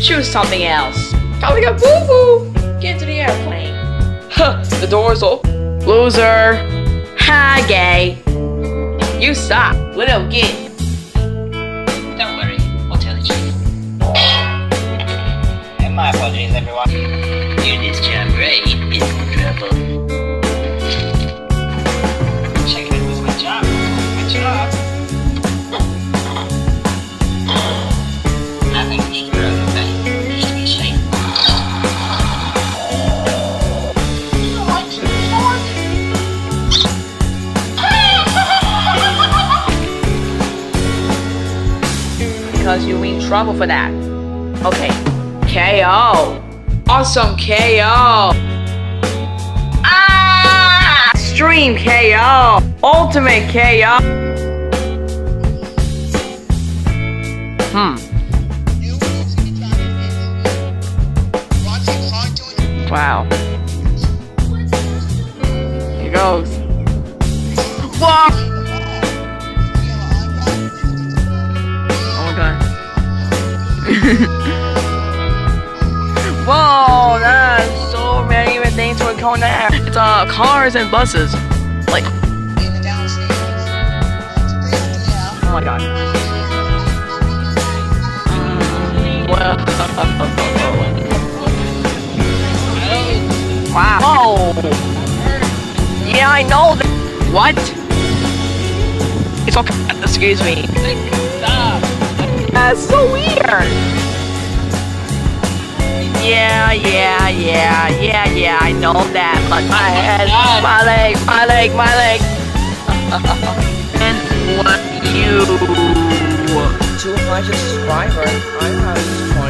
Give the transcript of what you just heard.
Choose something else. Calling a boo boo. Get to the airplane. Huh, the door's open. Loser. Ha, gay. You suck. Little git. Don't worry, I'll tell the chief. And my apologies, everyone. Doing this job right is trouble. Because you in trouble for that. Okay. KO. Awesome KO. Ah! Extreme KO. Ultimate KO. Hmm. Wow. Whoa, that's so many different things for going there. It's uh cars and buses. Like oh my god. Wow. Whoa. Yeah, I know that. What? It's okay. Excuse me. That's so weird. Yeah, yeah, yeah, yeah, yeah, I know that, but my oh head, my leg, my leg, my leg. and what you? 200 subscribers. I have